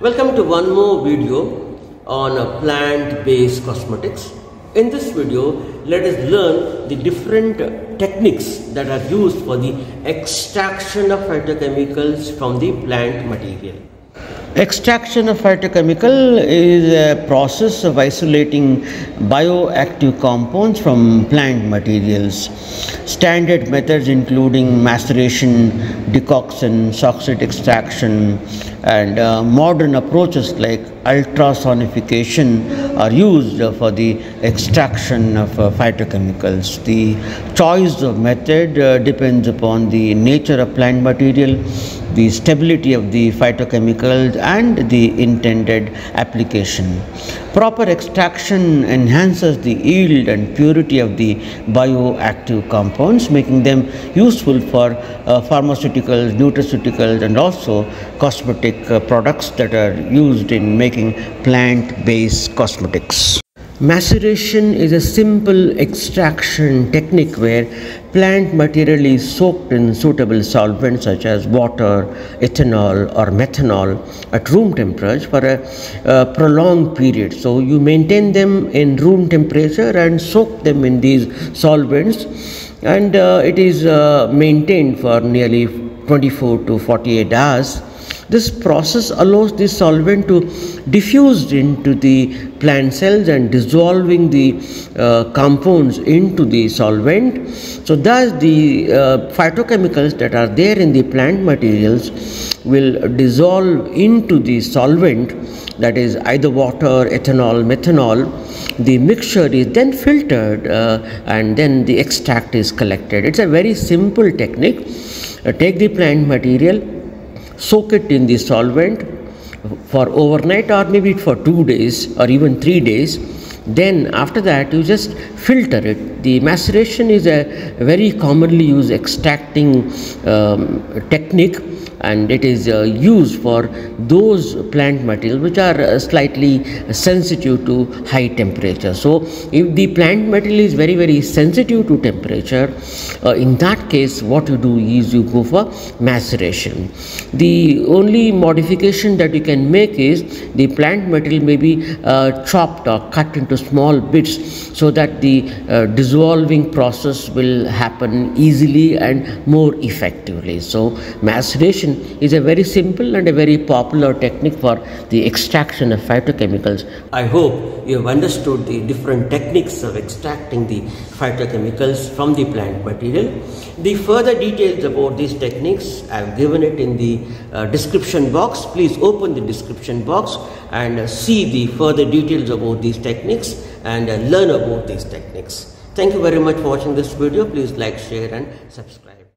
Welcome to one more video on plant-based cosmetics. In this video, let us learn the different techniques that are used for the extraction of phytochemicals from the plant material. Extraction of phytochemical is a process of isolating bioactive compounds from plant materials. Standard methods including maceration, decoction, Soxhlet extraction and uh, modern approaches like ultrasonification are used for the extraction of uh, phytochemicals. The choice of method uh, depends upon the nature of plant material, the stability of the phytochemicals and the intended application. Proper extraction enhances the yield and purity of the bioactive compounds, making them useful for uh, pharmaceuticals, nutraceuticals, and also cosmetic uh, products that are used in making plant based cosmetics. Maceration is a simple extraction technique where plant material is soaked in suitable solvents such as water, ethanol or methanol at room temperature for a prolonged period. So you maintain them in room temperature and soak them in these solvents and uh, it is uh, maintained for nearly 24 to 48 hours this process allows the solvent to diffuse into the plant cells and dissolving the uh, compounds into the solvent. So thus the uh, phytochemicals that are there in the plant materials will dissolve into the solvent that is either water, ethanol, methanol. The mixture is then filtered uh, and then the extract is collected. It's a very simple technique. Uh, take the plant material, soak it in the solvent for overnight or maybe for two days or even three days. Then after that you just filter it. The maceration is a very commonly used extracting um, technique and it is uh, used for those plant materials which are uh, slightly sensitive to high temperature. So if the plant material is very very sensitive to temperature uh, in that case what you do is you go for maceration. The only modification that you can make is the plant material may be uh, chopped or cut into small bits so that the uh, dissolving process will happen easily and more effectively. So maceration is a very simple and a very popular technique for the extraction of phytochemicals. I hope you have understood the different techniques of extracting the phytochemicals from the plant material. The further details about these techniques I have given it in the uh, description box. Please open the description box and uh, see the further details about these techniques and uh, learn about these techniques. Thank you very much for watching this video. Please like, share and subscribe.